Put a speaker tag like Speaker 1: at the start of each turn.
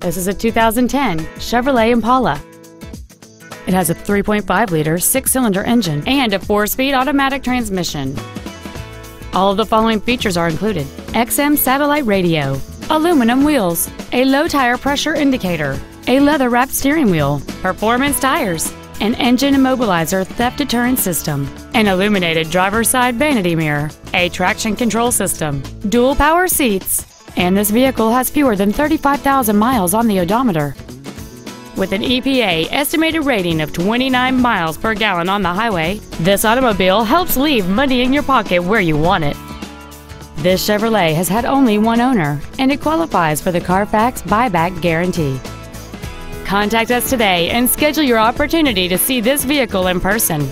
Speaker 1: This is a 2010 Chevrolet Impala. It has a 3.5-liter six-cylinder engine and a four-speed automatic transmission. All of the following features are included. XM satellite radio, aluminum wheels, a low tire pressure indicator, a leather-wrapped steering wheel, performance tires, an engine immobilizer theft deterrent system, an illuminated driver's side vanity mirror, a traction control system, dual power seats, and this vehicle has fewer than 35,000 miles on the odometer. With an EPA estimated rating of 29 miles per gallon on the highway, this automobile helps leave money in your pocket where you want it. This Chevrolet has had only one owner, and it qualifies for the Carfax buyback guarantee. Contact us today and schedule your opportunity to see this vehicle in person.